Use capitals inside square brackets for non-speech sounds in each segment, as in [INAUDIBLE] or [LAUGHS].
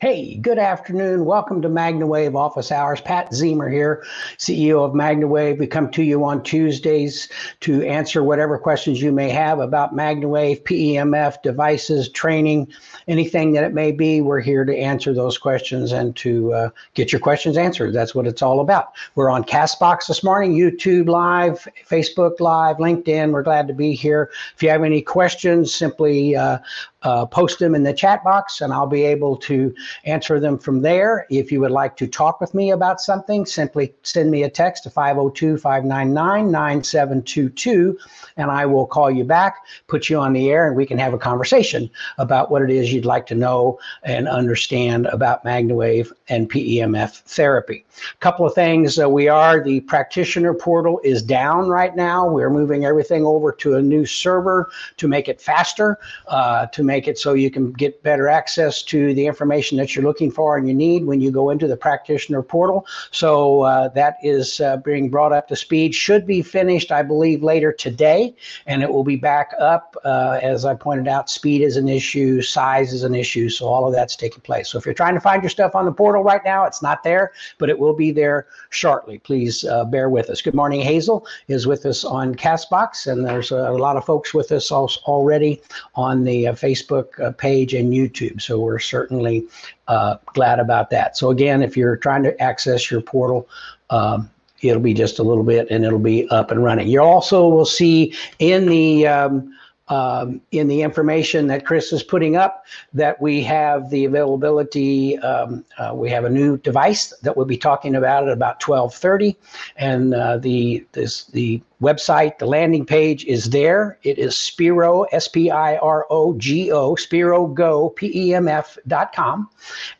Hey, good afternoon. Welcome to MagnaWave Office Hours. Pat Ziemer here, CEO of MagnaWave. We come to you on Tuesdays to answer whatever questions you may have about MagnaWave, PEMF, devices, training, anything that it may be. We're here to answer those questions and to uh, get your questions answered. That's what it's all about. We're on Castbox this morning, YouTube Live, Facebook Live, LinkedIn. We're glad to be here. If you have any questions, simply uh, uh, post them in the chat box and I'll be able to answer them from there. If you would like to talk with me about something, simply send me a text to 502 599 9722 and I will call you back, put you on the air, and we can have a conversation about what it is you'd like to know and understand about MagnaWave and PEMF therapy. A couple of things uh, we are, the practitioner portal is down right now. We're moving everything over to a new server to make it faster, uh, to make it so you can get better access to the information that you're looking for and you need when you go into the practitioner portal. So uh, that is uh, being brought up to speed. Should be finished, I believe, later today, and it will be back up. Uh, as I pointed out, speed is an issue, size is an issue, so all of that's taking place. So if you're trying to find your stuff on the portal right now, it's not there, but it will be there shortly. Please uh, bear with us. Good morning, Hazel is with us on Castbox, and there's a, lot of folks with us already on the uh, Facebook Facebook uh, page and YouTube. So we're certainly uh, glad about that. So again, if you're trying to access your portal, um, it'll be just a little bit and it'll be up and running. You also will see in the um, um, in the information that Chris is putting up that we have the availability. Um, uh, we have a new device that we'll be talking about at about 12:30, and uh, the this the website, the landing page is there. It is Spiro, S P I R O G O, Spiro Go, P E M F.com.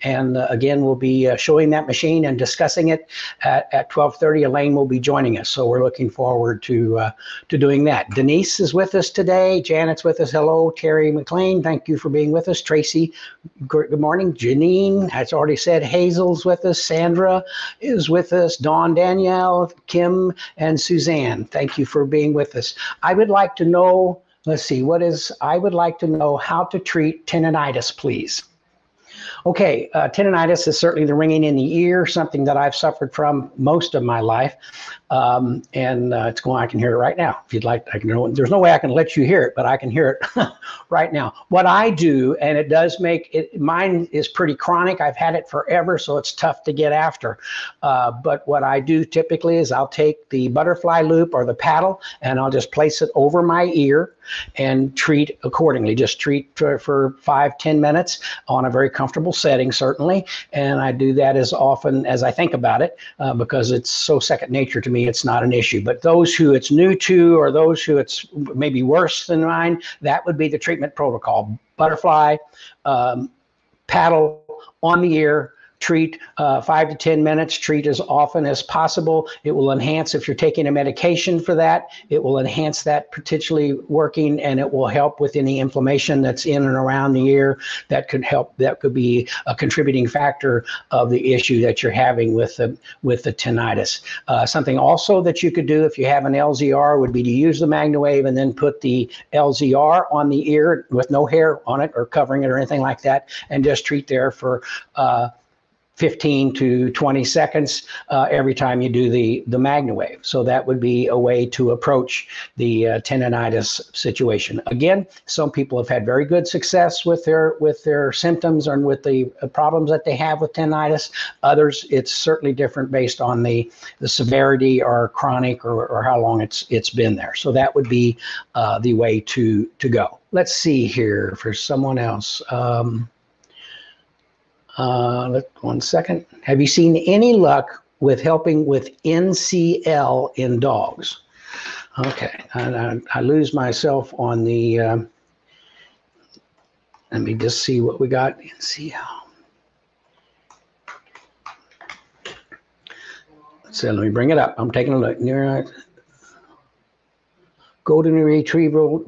And uh, again, we'll be uh, showing that machine and discussing it at, at 1230. Elaine will be joining us. So we're looking forward to, uh, to doing that. Denise is with us today. Janet's with us. Hello, Terry McLean. Thank you for being with us. Tracy, good morning. Janine, has already said Hazel's with us. Sandra is with us. Dawn, Danielle, Kim, and Suzanne. Thank Thank you for being with us. I would like to know, let's see, what is, I would like to know how to treat tinnitus, please. Okay, uh, tinnitus is certainly the ringing in the ear, something that I've suffered from most of my life. Um, and uh, it's going, I can hear it right now. If you'd like, I can, there's no way I can let you hear it, but I can hear it [LAUGHS] right now. What I do, and it does make it, mine is pretty chronic. I've had it forever, so it's tough to get after. Uh, but what I do typically is I'll take the butterfly loop or the paddle and I'll just place it over my ear and treat accordingly. Just treat for, for five, ten minutes on a very comfortable setting, certainly. And I do that as often as I think about it uh, because it's so second nature to me it's not an issue. But those who it's new to or those who it's maybe worse than mine, that would be the treatment protocol. Butterfly, um, paddle on the ear, treat uh, five to 10 minutes, treat as often as possible. It will enhance, if you're taking a medication for that, it will enhance that potentially working and it will help with any inflammation that's in and around the ear that could help, that could be a contributing factor of the issue that you're having with the, with the tinnitus. Uh, something also that you could do if you have an LZR would be to use the MagnaWave and then put the LZR on the ear with no hair on it or covering it or anything like that and just treat there for uh, 15 to 20 seconds uh, every time you do the, the MagnaWave. So that would be a way to approach the uh, tinnitus situation. Again, some people have had very good success with their with their symptoms and with the uh, problems that they have with tinnitus. Others, it's certainly different based on the, the severity or chronic or, or how long it's it's been there. So that would be uh, the way to to go. Let's see here for someone else. Um, uh, one second. Have you seen any luck with helping with NCL in dogs? Okay, I, I lose myself on the. Uh, let me just see what we got. NCL. So let me bring it up. I'm taking a look. Near golden retrieval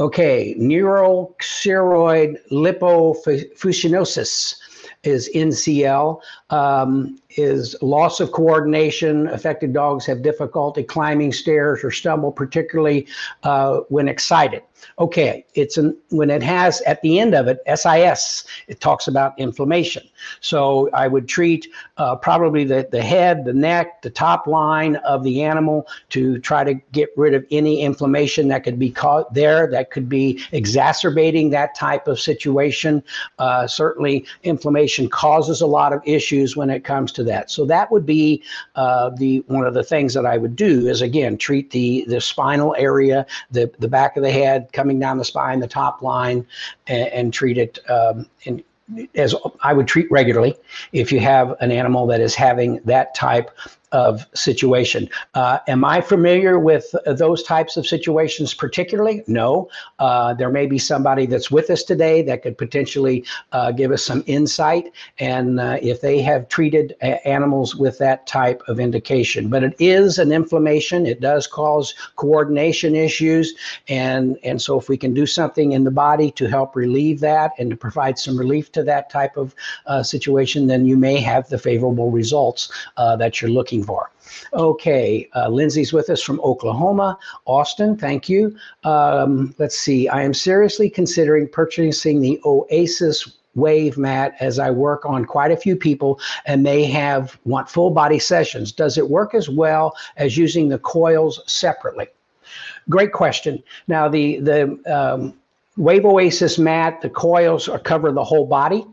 Okay, neuroceroid lipofuscinosis is NCL. Um, is loss of coordination. Affected dogs have difficulty climbing stairs or stumble, particularly uh, when excited. Okay, it's an, when it has at the end of it SIS. It talks about inflammation. So I would treat uh, probably the the head, the neck, the top line of the animal to try to get rid of any inflammation that could be caught there. That could be exacerbating that type of situation. Uh, certainly, inflammation causes a lot of issues when it comes to that. So that would be uh, the one of the things that I would do is again treat the the spinal area, the the back of the head coming down the spine, the top line, and, and treat it um, as I would treat regularly if you have an animal that is having that type of situation. Uh, am I familiar with those types of situations particularly? No. Uh, there may be somebody that's with us today that could potentially uh, give us some insight, and uh, if they have treated animals with that type of indication. But it is an inflammation. It does cause coordination issues, and and so if we can do something in the body to help relieve that and to provide some relief to that type of uh, situation, then you may have the favorable results uh, that you're looking looking for. Okay, uh, Lindsay's with us from Oklahoma. Austin, thank you. Um, let's see. I am seriously considering purchasing the Oasis wave mat as I work on quite a few people and they have want full body sessions. Does it work as well as using the coils separately? Great question. Now the the um, Wave Oasis mat, the coils are cover the whole body.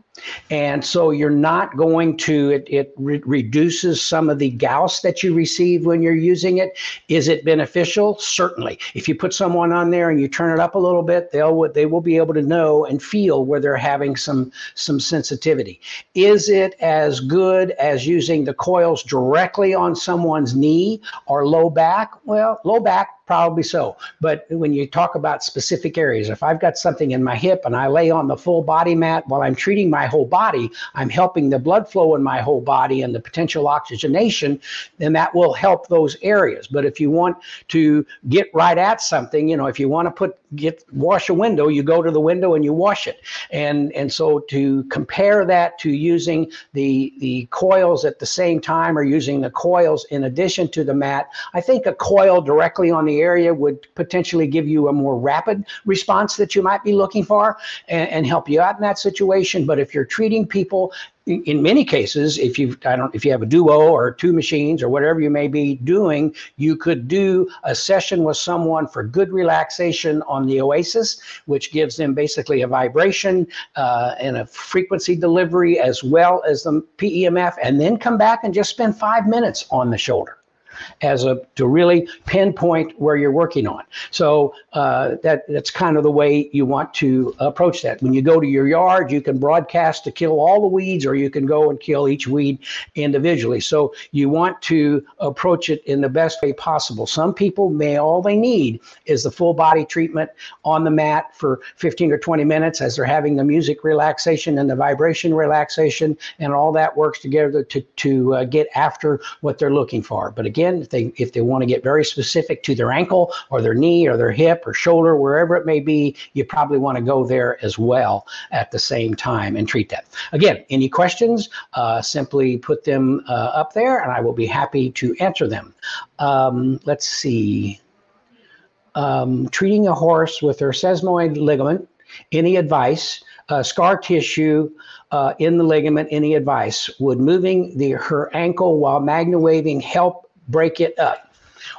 And so you're not going to, it, it re- reduces some of the gauss that you receive when you're using it. Is it beneficial? Certainly. If you put someone on there and you turn it up a little bit, they'll, they will be able to know and feel where they're having some, some sensitivity. Is it as good as using the coils directly on someone's knee or low back? Well, low back, probably so. But when you talk about specific areas, if I've got something in my hip and I lay on the full body mat while I'm treating my whole body, I'm helping the blood flow in my whole body and the potential oxygenation, then that will help those areas. But if you want to get right at something, you know, if you want to put get wash a window, you go to the window and you wash it. And and so to compare that to using the the coils at the same time or using the coils in addition to the mat, I think a coil directly on the area would potentially give you a more rapid response that you might be looking for and, and help you out in that situation. But if you're treating people in many cases, if you I don't if you have a duo or two machines or whatever you may be doing, you could do a session with someone for good relaxation on the Oasis, which gives them basically a vibration uh, and a frequency delivery as well as the PEMF, and then come back and just spend five minutes on the shoulder as a to really pinpoint where you're working on. So uh, that that's kind of the way you want to approach that. When you go to your yard, you can broadcast to kill all the weeds, or you can go and kill each weed individually. So you want to approach it in the best way possible. Some people may all they need is the full body treatment on the mat for 15 or 20 minutes as they're having the music relaxation and the vibration relaxation, and all that works together to to uh, get after what they're looking for. But again if they if they want to get very specific to their ankle or their knee or their hip or shoulder, wherever it may be, you probably want to go there as well at the same time and treat that. Again, any questions? Uh, simply put them uh, up there, and I will be happy to answer them. Um, let's see. Um, treating a horse with their sesamoid ligament. Any advice? Uh, scar tissue uh, in the ligament. Any advice? Would moving the her ankle while magna waving help break it up.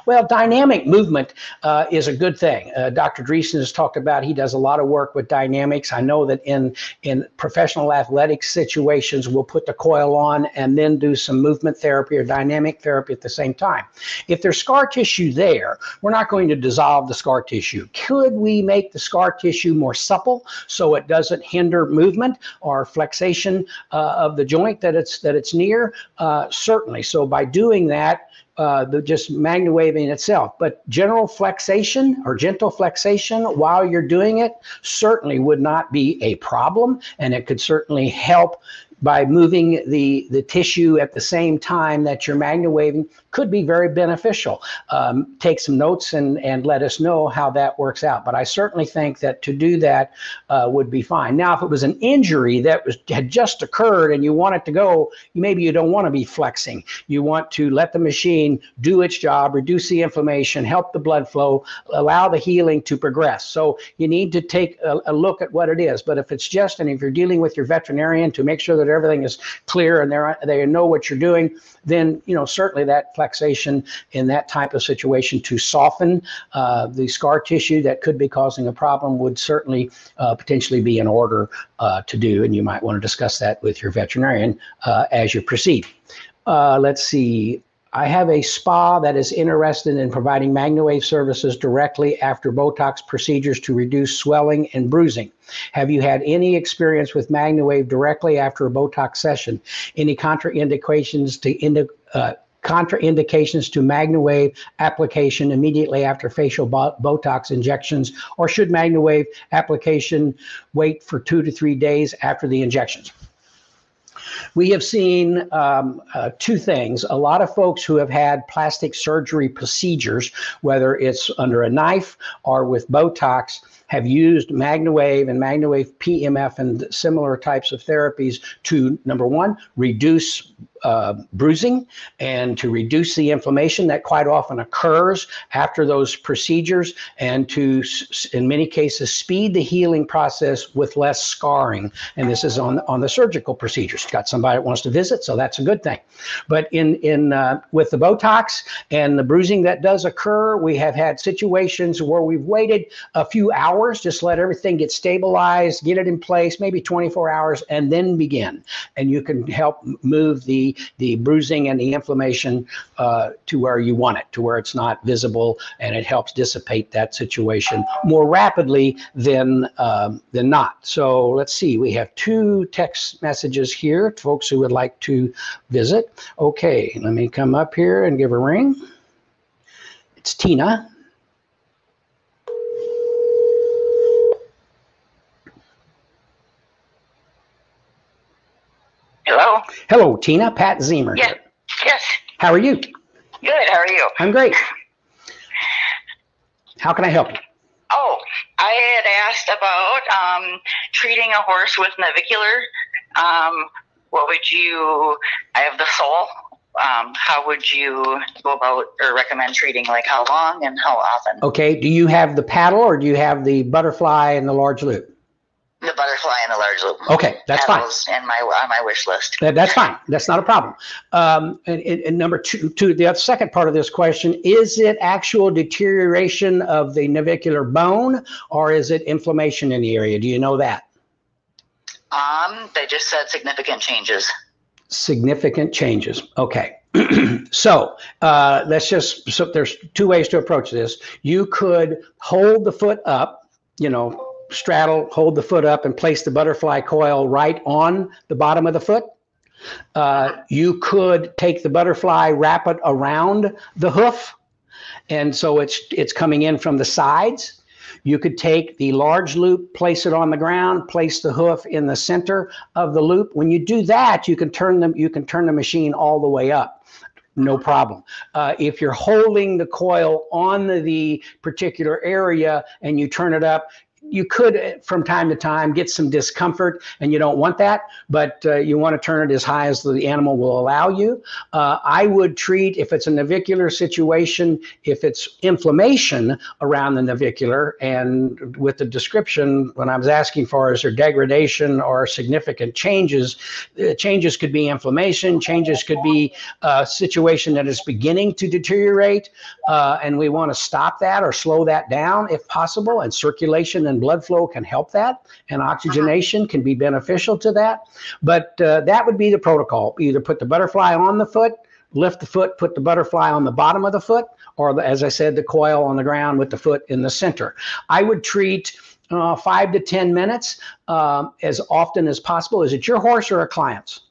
Well, dynamic movement uh, is a good thing. Uh, Dr. Dreesen has talked about he does a lot of work with dynamics. I know that in in professional athletic situations, we'll put the coil on and then do some movement therapy or dynamic therapy at the same time. If there's scar tissue there, we're not going to dissolve the scar tissue. Could we make the scar tissue more supple so it doesn't hinder movement or flexation uh, of the joint that it's that it's near? Uh, certainly. So by doing that, uh, the just MagnaWaving itself. But general flexation or gentle flexation while you're doing it certainly would not be a problem, and it could certainly help by moving the, the tissue at the same time that you're MagnaWaving could be very beneficial. Um, take some notes and, and let us know how that works out. But I certainly think that to do that uh, would be fine. Now, if it was an injury that was had just occurred and you want it to go, maybe you don't want to be flexing. You want to let the machine do its job, reduce the inflammation, help the blood flow, allow the healing to progress. So you need to take a, a look at what it is. But if it's just, and if you're dealing with your veterinarian to make sure that everything is clear and they they know what you're doing, then you know certainly that flexation in that type of situation to soften uh, the scar tissue that could be causing a problem would certainly uh, potentially be in order uh, to do, and you might want to discuss that with your veterinarian uh, as you proceed. Uh, let's see. I have a spa that is interested in providing MagnaWave services directly after Botox procedures to reduce swelling and bruising. Have you had any experience with MagnaWave directly after a Botox session? Any contraindications to indi- uh, contraindications to MagnaWave application immediately after facial Botox injections, or should MagnaWave application wait for two to three days after the injections? We have seen um, uh, two things. A lot of folks who have had plastic surgery procedures, whether it's under a knife or with Botox, have used MagnaWave and MagnaWave PMF and similar types of therapies to, number one, reduce uh, bruising and to reduce the inflammation that quite often occurs after those procedures and to in many cases speed the healing process with less scarring. And this is on on the surgical procedures. Got somebody that wants to visit so that's a good thing. But in in uh, with the botox and the bruising that does occur we have had situations where we've waited a few hours just let everything get stabilized get it in place maybe 24 hours and then begin and you can help move the the bruising and the inflammation uh, to where you want it, to where it's not visible, and it helps dissipate that situation more rapidly than um, than not. So let's see, we have two text messages here, folks who would like to visit. Okay, let me come up here and give a ring. It's Tina. Hello. Hello, Tina. Pat Ziemer. Yes. Yes. How are you? Good. How are you? I'm great. How can I help you? Oh, I had asked about um, treating a horse with navicular. Um, what would you? I have the sole. Um, how would you go about or recommend treating? Like how long and how often? Okay. Do you have the paddle or do you have the butterfly and the large loop? The butterfly and the large loop. Okay, that's fine. And my on my wish list. That, that's fine. That's not a problem. Um, and, and, and, number two, two, the second part of this question: Is it actual deterioration of the navicular bone, or is it inflammation in the area? Do you know that? Um, they just said significant changes. Significant changes. Okay. [CLEARS THROAT] so uh, let's just. So there's two ways to approach this. You could hold the foot up. You know, straddle, hold the foot up, and place the butterfly coil right on the bottom of the foot. Uh, you could take the butterfly, wrap it around the hoof, and so it's it's coming in from the sides. You could take the large loop, place it on the ground, place the hoof in the center of the loop. When you do that, you can turn them. You can turn the machine all the way up no problem. Uh, if you're holding the coil on the, the, particular area and you turn it up, you could uh, from time to time get some discomfort and you don't want that but uh, you want to turn it as high as the animal will allow you. Uh, i would treat if it's a navicular situation if it's inflammation around the navicular and with the description when i was asking for is there degradation or significant changes uh, changes could be inflammation changes could be a situation that is beginning to deteriorate uh, and we want to stop that or slow that down if possible and circulation and blood flow can help that, and oxygenation can be beneficial to that. But uh, that would be the protocol. Either put the butterfly on the foot, lift the foot, put the butterfly on the bottom of the foot, or the, as I said, the coil on the ground with the foot in the center. I would treat uh, five to 10 minutes uh, as often as possible. Is it your horse or a client's?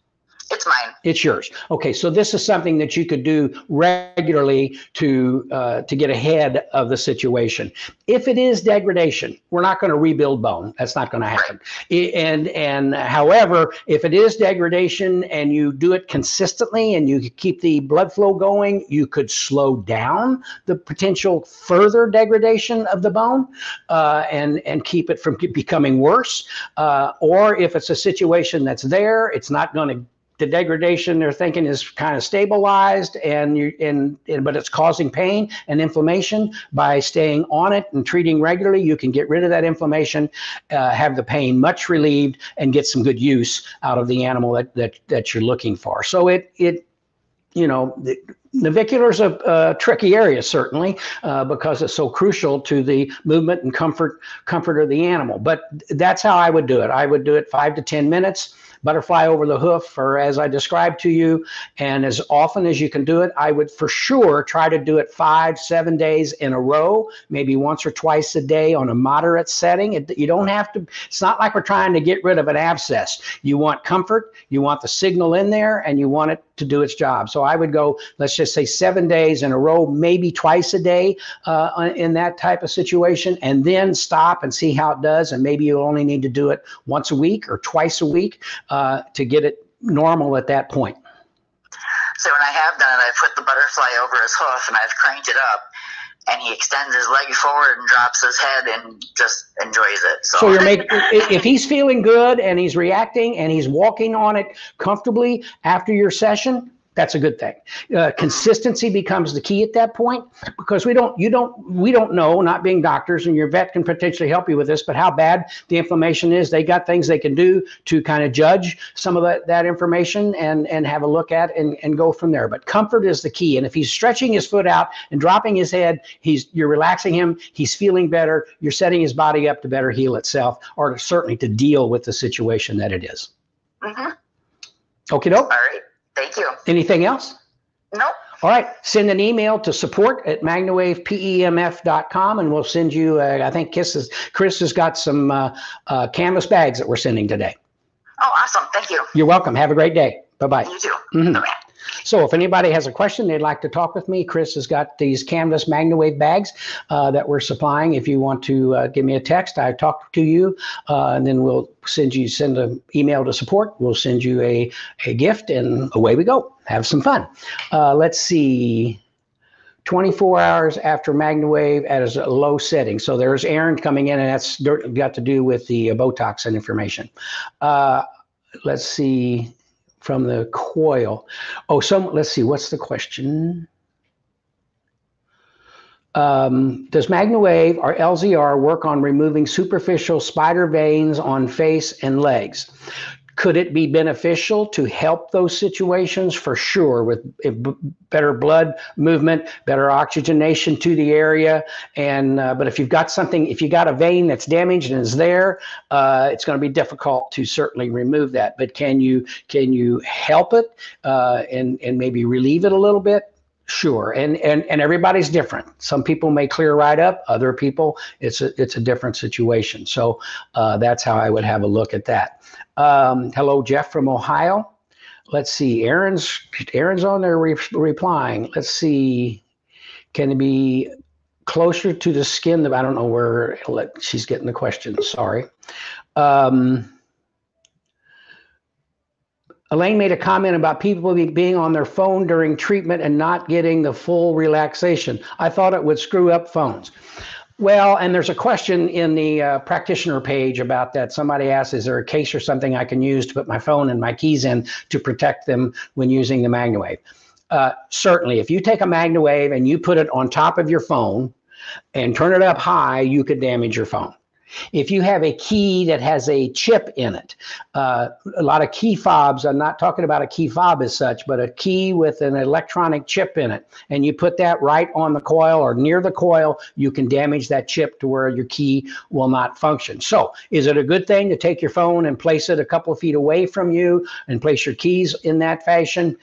It's mine. It's yours. Okay, so this is something that you could do regularly to uh, to get ahead of the situation. If it is degradation, we're not going to rebuild bone. That's not going to happen. I- And and however, if it is degradation and you do it consistently and you keep the blood flow going, you could slow down the potential further degradation of the bone uh, and and keep it from becoming worse. Uh, or if it's a situation that's there, it's not going to the degradation they're thinking is kind of stabilized and you and, and but it's causing pain and inflammation. By staying on it and treating regularly you can get rid of that inflammation uh, have the pain much relieved and get some good use out of the animal that that, that you're looking for. So it it you know the, navicular is a, a, tricky area certainly uh, because it's so crucial to the movement and comfort comfort of the animal. But that's how i would do it. I would do it five to ten minutes butterfly over the hoof, or as I described to you. And as often as you can do it, I would for sure try to do it five, seven days in a row, maybe once or twice a day on a moderate setting. It, you don't have to, it's not like we're trying to get rid of an abscess. You want comfort, you want the signal in there, and you want it to do its job. So I would go, let's just say seven days in a row, maybe twice a day uh, in that type of situation, and then stop and see how it does. And maybe you only need to do it once a week or twice a week uh, to get it normal at that point. So when I have done it, I put the butterfly over his hoof and I've cranked it up and he extends his leg forward and drops his head and just enjoys it. So, so you're making [LAUGHS] if he's feeling good and he's reacting and he's walking on it comfortably after your session, that's a good thing. Uh, consistency becomes the key at that point because we don't, you don't, we don't know, not being doctors, and your vet can potentially help you with this, but how bad the inflammation is. They got things they can do to kind of judge some of that, that information and and have a look at and, and go from there. But comfort is the key. And if he's stretching his foot out and dropping his head, he's you're relaxing him. He's feeling better. You're setting his body up to better heal itself, or certainly to deal with the situation that it is. Mm-hmm. Okay, doke. All right. Thank you. Anything else? Nope. All right. Send an email to support at magnawavepemf.com and we'll send you, uh, I think Chris has, Chris has got some uh, uh, canvas bags that we're sending today. Oh, awesome. Thank you. You're welcome. Have a great day. Bye bye. You too. Mhm. Bye-bye. So if anybody has a question, they'd like to talk with me, Chris has got these canvas MagnaWave bags uh, that we're supplying. If you want to uh, give me a text, I talk to you, uh, and then we'll send you send an email to support. We'll send you a, a gift, and away we go. Have some fun. Uh, let's see. 24 hours after MagnaWave at a low setting. So there's Aaron coming in, and that's got to do with the Botox and information. Uh, let's see from the coil. Oh, some. Let's see. What's the question? Um, does MagnaWave or LZR work on removing superficial spider veins on face and legs? Could it be beneficial to help those situations? For sure, with better blood movement, better oxygenation to the area. And uh, but if you've got something, if you got a vein that's damaged and is there, uh, it's going to be difficult to certainly remove that. But can you can you help it uh, and and maybe relieve it a little bit? Sure, and and and everybody's different. Some people may clear right up. Other people, it's a it's a different situation. So uh, that's how I would have a look at that. Um, hello, Jeff from Ohio. Let's see. Aaron's Aaron's on there re- replying. Let's see. Can it be closer to the skin? I don't know where she's getting the question. Sorry. Um, Elaine made a comment about people be- being on their phone during treatment and not getting the full relaxation. I thought it would screw up phones. Well, and there's a question in the uh, practitioner page about that. Somebody asked, is there a case or something I can use to put my phone and my keys in to protect them when using the MagnaWave? Uh, certainly, if you take a MagnaWave and you put it on top of your phone and turn it up high, you could damage your phone. If you have a key that has a chip in it, uh, a lot of key fobs, I'm not talking about a key fob as such, but a key with an electronic chip in it, and you put that right on the coil or near the coil, you can damage that chip to where your key will not function. So, is it a good thing to take your phone and place it a couple of feet away from you and place your keys in that fashion?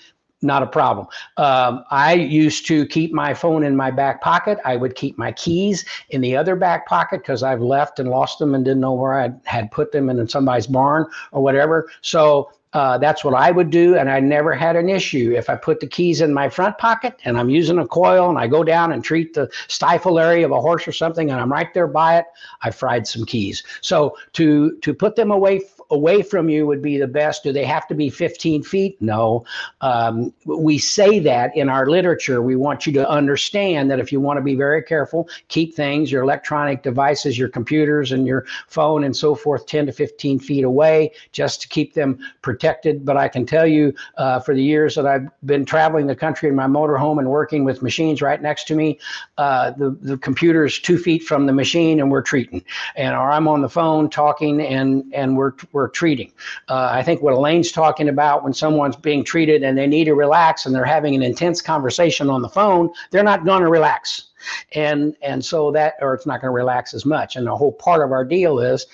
Not a problem. Um, I used to keep my phone in my back pocket. I would keep my keys in the other back pocket because I've left and lost them and didn't know where I had put them in somebody's barn or whatever. So Uh, that's what I would do, and I never had an issue. If I put the keys in my front pocket and I'm using a coil and I go down and treat the stifle area of a horse or something, and I'm right there by it, I fried some keys. So to to put them away away from you would be the best. Do they have to be 15 feet? No. Um, we say that in our literature. We want you to understand that if you want to be very careful, keep things, your electronic devices, your computers, and your phone and so forth 10 to 15 feet away just to keep them protected. But I can tell you uh, for the years that I've been traveling the country in my motorhome and working with machines right next to me, uh, the, the computer is two feet from the machine and we're treating. And or I'm on the phone talking and, and we're, we're treating. Uh, I think what Elaine's talking about when someone's being treated and they need to relax and they're having an intense conversation on the phone, they're not going to relax. And and so that or it's not going to relax as much. And the whole part of our deal is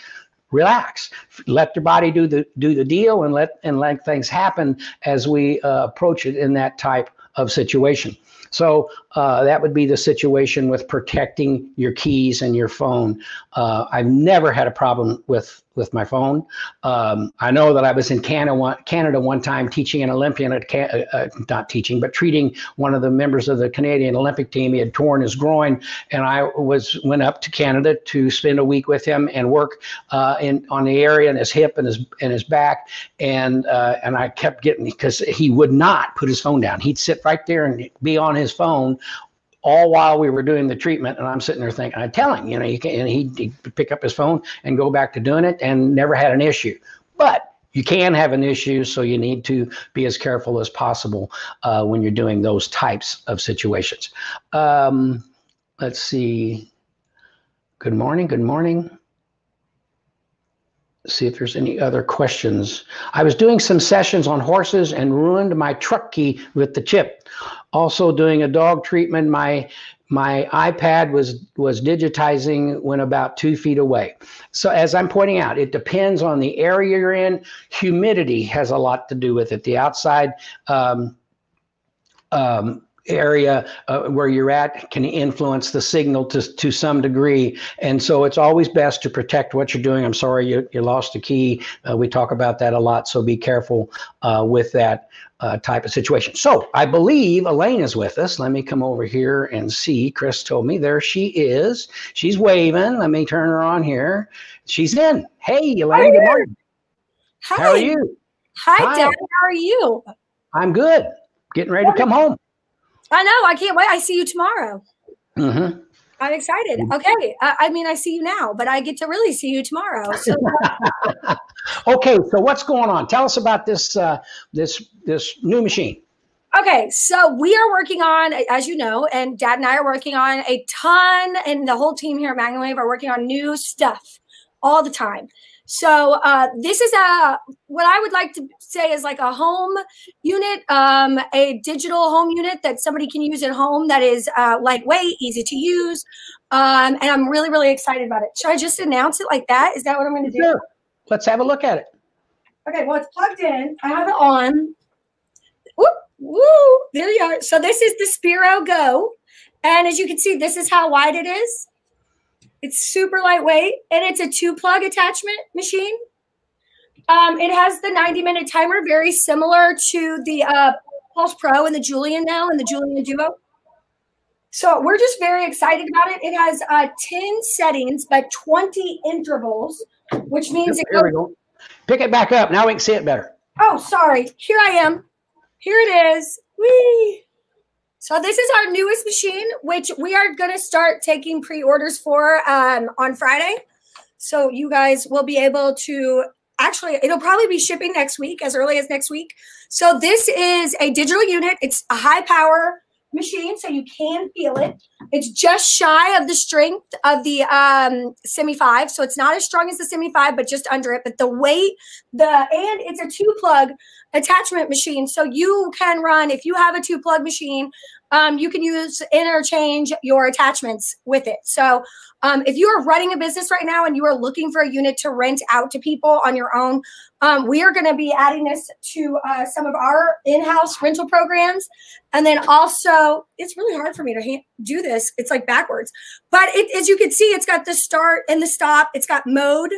relax let your body do the do the deal and let and let things happen as we uh, approach it in that type of situation so uh, that would be the situation with protecting your keys and your phone. Uh, I've never had a problem with with my phone. Um, I know that I was in Canada one, Canada one time teaching an Olympian at uh, uh, not teaching, but treating one of the members of the Canadian Olympic team. He had torn his groin, and I was went up to Canada to spend a week with him and work uh, in on the area in his hip and his and his back, and uh, and I kept getting because he would not put his phone down. He'd sit right there and be on his phone all while we were doing the treatment. And I'm sitting there thinking, I tell him, you know, you can, and he'd, he'd pick up his phone and go back to doing it and never had an issue. But you can have an issue, so you need to be as careful as possible uh, when you're doing those types of situations. Um, let's see. Good morning. Good morning. See if there's any other questions. I was doing some sessions on horses and ruined my truck key with the chip also doing a dog treatment. My my iPad was was digitizing when about two feet away. So as I'm pointing out, it depends on the area you're in. Humidity has a lot to do with it. The outside um, um, area uh, where you're at can influence the signal to, to some degree. And so it's always best to protect what you're doing. I'm sorry you, you lost a key. Uh, we talk about that a lot, so be careful uh, with that uh, type of situation. So I believe Elaine is with us. Let me come over here and see. Chris told me there she is. She's waving. Let me turn her on here. She's in. Hey, Elaine. Good morning. Hi. How are you? Hi, Hi, Dad. How are you? I'm good. Getting ready to come home. I know. I can't wait. I see you tomorrow. Mm-hmm. I'm excited. Okay. I, I, mean, I see you now, but I get to really see you tomorrow. So. [LAUGHS] okay. So what's going on? Tell us about this uh, this this new machine. Okay, so we are working on, as you know, and Dad and I are working on a ton, and the whole team here at MagnaWave are working on new stuff all the time. So uh, this is a what I would like to say is like a home unit, um, a digital home unit that somebody can use at home that is uh, lightweight, easy to use, um, and I'm really really excited about it. Should I just announce it like that? Is that what I'm going to do? Sure. Let's have a look at it. Okay, well it's plugged in. I have it on. Whoop, woo! There you are. So this is the Spiro Go, and as you can see, this is how wide it is. It's super lightweight and it's a two plug attachment machine. Um, it has the 90 minute timer, very similar to the uh, Pulse Pro and the Julian now and the Julian Duo. So we're just very excited about it. It has uh, 10 settings, but 20 intervals, which means it goes. Go. Pick it back up. Now we can see it better. Oh, sorry. Here I am. Here it is. Whee! So this is our newest machine, which we are going to start taking pre-orders for um, on Friday. So you guys will be able to actually, it'll probably be shipping next week, as early as next week. So this is a digital unit. It's a high power machine, so you can feel it. It's just shy of the strength of the um, Semi 5. So it's not as strong as the Semi 5, but just under it. But the weight, the and it's a two plug attachment machine. So you can run, if you have a two plug machine, um, you can use interchange your attachments with it. So um, if you are running a business right now and you are looking for a unit to rent out to people on your own, um, we are going to be adding this to uh, some of our in-house rental programs. And then also, it's really hard for me to do this. It's like backwards. But it, as you can see, it's got the start and the stop. It's got mode.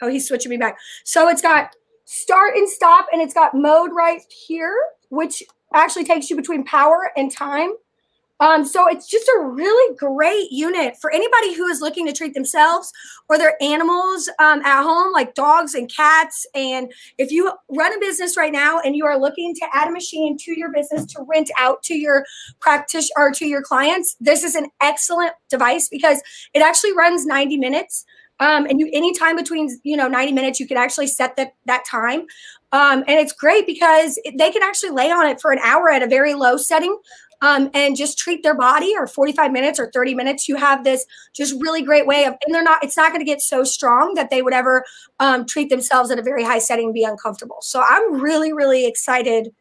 Oh, he's switching me back. So it's got start and stop, and it's got mode right here, which actually takes you between power and time. Um, so it's just a really great unit for anybody who is looking to treat themselves or their animals um, at home, like dogs and cats. And if you run a business right now and you are looking to add a machine to your business to rent out to your practice or to your clients, this is an excellent device because it actually runs 90 minutes. Um, and you any time between you know 90 minutes you can actually set that that time. Um, and it's great because they can actually lay on it for an hour at a very low setting um, and just treat their body or 45 minutes or 30 minutes. You have this just really great way of and they're not it's not going to get so strong that they would ever um, treat themselves at a very high setting and be uncomfortable. So i'm really really excited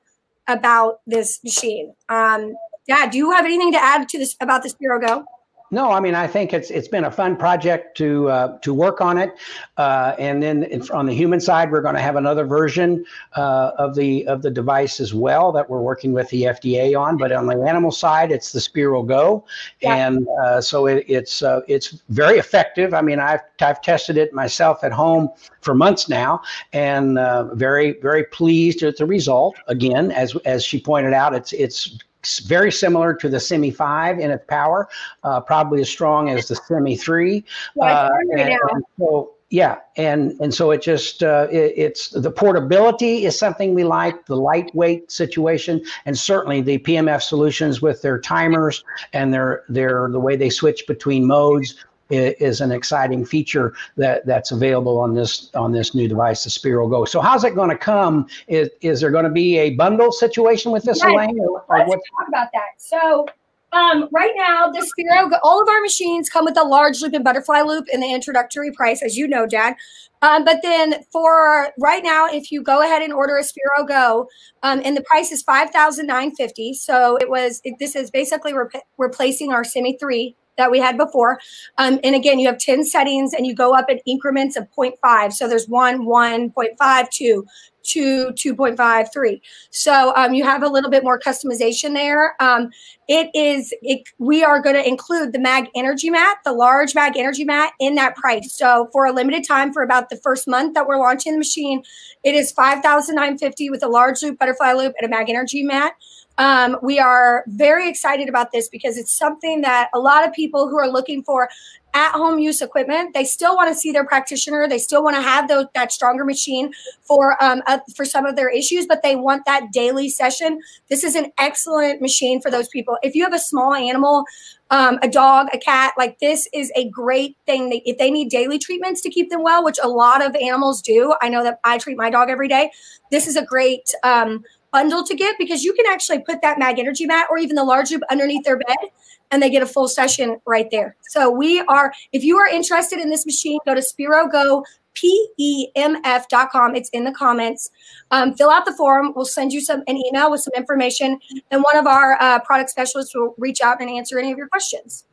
about this machine. Um, dad do you have anything to add to this about the Spiro Go no, I mean I think it's it's been a fun project to uh, to work on it, uh, and then on the human side, we're going to have another version uh, of the of the device as well that we're working with the FDA on. But on the animal side, it's the Spiro Go, yeah. and uh, so it, it's uh, it's very effective. I mean, I've I've tested it myself at home for months now, and uh, very very pleased with the result. Again, as as she pointed out, it's it's very similar to the Semi 5 in its power, uh, probably as strong as the Semi 3. Uh, and, and so, yeah, and and so it just uh, it, it's the portability is something we like, the lightweight situation, and certainly the PMF solutions with their timers and their their the way they switch between modes is an exciting feature that that's available on this on this new device, the Spiro Go. So how's it going to come? Is is there going to be a bundle situation with this, yes. Elaine? Or, or Let's what? talk about that. So um, right now, the Spiro, all of our machines come with a large loop and butterfly loop in the introductory price, as you know, Dad. Um, but then for right now, if you go ahead and order a Spiro Go, um, and the price is five thousand nine fifty, so it was. It, this is basically re replacing our Semi three that we had before. Um, and again, you have 10 settings and you go up in increments of 0.5. So there's 1, 1, 0.5, 2, 2, 2.5, 3. So um, you have a little bit more customization there. Um, it is, it, we are going to include the MAG Energy Mat, the large MAG Energy Mat in that price. So for a limited time, for about the first month that we're launching the machine, it is 5,950 with a large loop, butterfly loop, and a MAG Energy Mat. Um, we are very excited about this because it's something that a lot of people who are looking for at-home use equipment, they still want to see their practitioner. They still want to have those, that stronger machine for um, uh, for some of their issues, but they want that daily session. This is an excellent machine for those people. If you have a small animal, um, a dog, a cat, like this is a great thing. That if they need daily treatments to keep them well, which a lot of animals do, I know that I treat my dog every day. This is a great um, bundle to get because you can actually put that mag energy mat or even the large loop underneath their bed and they get a full session right there. So we are, if you are interested in this machine, go to SpiroGo PEMF.com. It's in the comments. Um, fill out the form. We'll send you some an email with some information, and one of our uh, product specialists will reach out and answer any of your questions.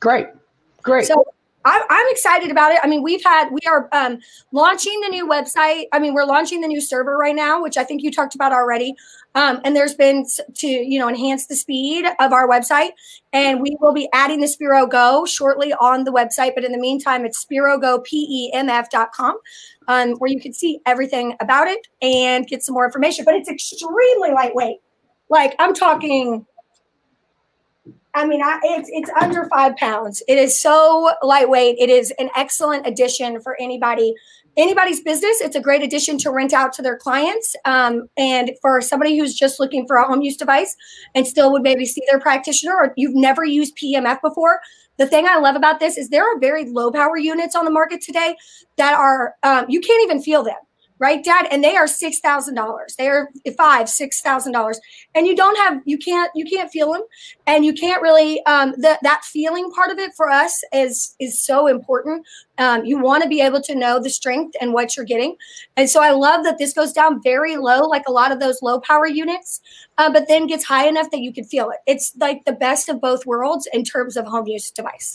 Great, great. So I, am excited about it. I mean, we've had, we are um, launching the new website. I mean, we're launching the new server right now, which I think you talked about already. Um, and there's been to, you know, enhance the speed of our website. And we will be adding the Spiro Go shortly on the website. But in the meantime, it's SpiroGoPEMF.com, um, where you can see everything about it and get some more information. But it's extremely lightweight. Like I'm talking I mean, I, it's it's under five pounds. It is so lightweight. It is an excellent addition for anybody, anybody's business. It's a great addition to rent out to their clients, um, and for somebody who's just looking for a home use device and still would maybe see their practitioner, or you've never used PMF before. The thing I love about this is there are very low power units on the market today that are um, you can't even feel them right, Dad? And they are six thousand dollars. They are five, six thousand dollars, and you don't have, you can't, you can't feel them, and you can't really. Um, that that feeling part of it for us is is so important. Um, you want to be able to know the strength and what you're getting, and so I love that this goes down very low, like a lot of those low power units, uh, but then gets high enough that you can feel it. It's like the best of both worlds in terms of home use device.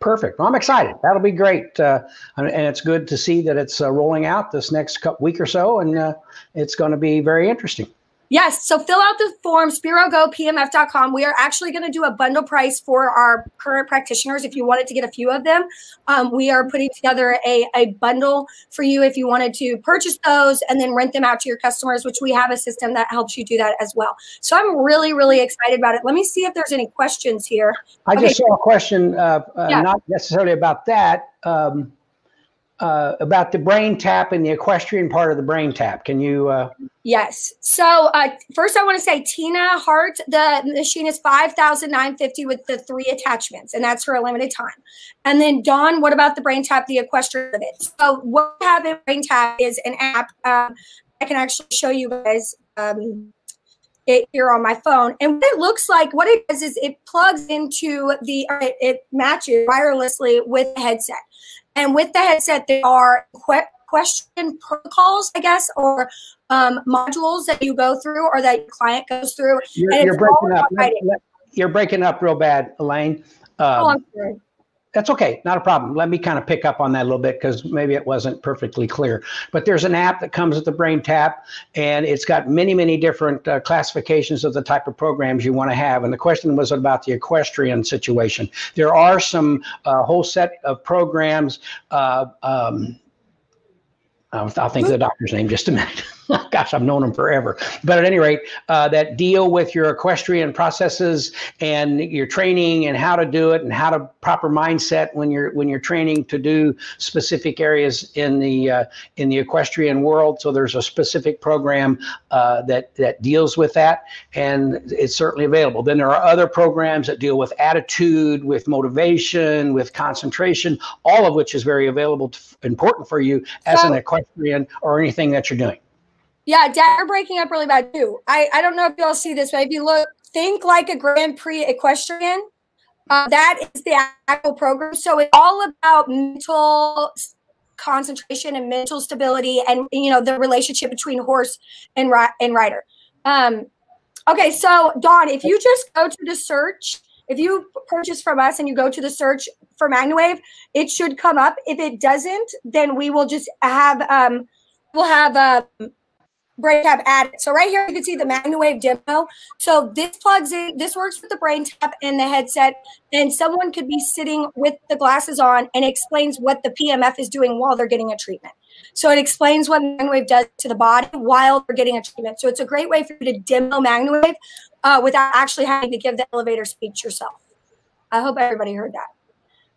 Perfect. Well, I'm excited. That'll be great, uh, and it's good to see that it's uh, rolling out this next week or so, and uh, it's going to be very interesting. Yes. So fill out the form, spirogopmf.com. We are actually going to do a bundle price for our current practitioners if you wanted to get a few of them. Um, we are putting together a, a bundle for you if you wanted to purchase those and then rent them out to your customers, which we have a system that helps you do that as well. So I'm really, really excited about it. Let me see if there's any questions here. I okay. just saw a question, uh, uh, yeah. not necessarily about that. Um, uh, about the brain tap and the equestrian part of the brain tap. Can you? Uh... Yes. So uh, first, I want to say Tina Hart. The machine is five thousand nine fifty with the three attachments, and that's for a limited time. And then Dawn, what about the brain tap, the equestrian of it? So what we have in BrainTap is an app. Um, I can actually show you guys. Um, it here on my phone. And what it looks like, what it does is it plugs into the, it, it matches wirelessly with the headset. And with the headset, there are que- question protocols, I guess, or um, modules that you go through or that your client goes through. You're, you're breaking up. you're breaking up real bad, Elaine. Um, oh, I'm sorry. That's okay, not a problem. Let me kind of pick up on that a little bit because maybe it wasn't perfectly clear. But there's an app that comes with the BrainTap, and it's got many, many different uh, classifications of the type of programs you want to have. And the question was about the equestrian situation. There are some uh, whole set of programs. Uh, um, I'll, I'll think of the doctor's name just a minute. [LAUGHS] [LAUGHS] gosh, I've known them forever. But at any rate, uh, that deal with your equestrian processes and your training and how to do it and how to proper mindset when you're when you're training to do specific areas in the uh, in the equestrian world. So there's a specific program uh, that that deals with that, and it's certainly available. Then there are other programs that deal with attitude, with motivation, with concentration, all of which is very available, to, important for you as so, an equestrian or anything that you're doing. Yeah, Dad, you're breaking up really bad too. I, I don't know if you all see this, but if you look, think like a Grand Prix equestrian. Uh, that is the actual program. So it's all about mental concentration and mental stability, and you know the relationship between horse and ri- and rider. Um, okay, so Dawn, if you just go to the search, if you purchase from us and you go to the search for MagnaWave, it should come up. If it doesn't, then we will just have um, we'll have um, BrainTap added. So right here, you can see the MagnaWave demo. So this plugs in, this works with the brain BrainTap and the headset, and someone could be sitting with the glasses on and explains what the PEMF is doing while they're getting a treatment. So it explains what MagnaWave does to the body while they're getting a treatment. So it's a great way for you to demo MagnaWave uh, without actually having to give the elevator speech yourself. I hope everybody heard that.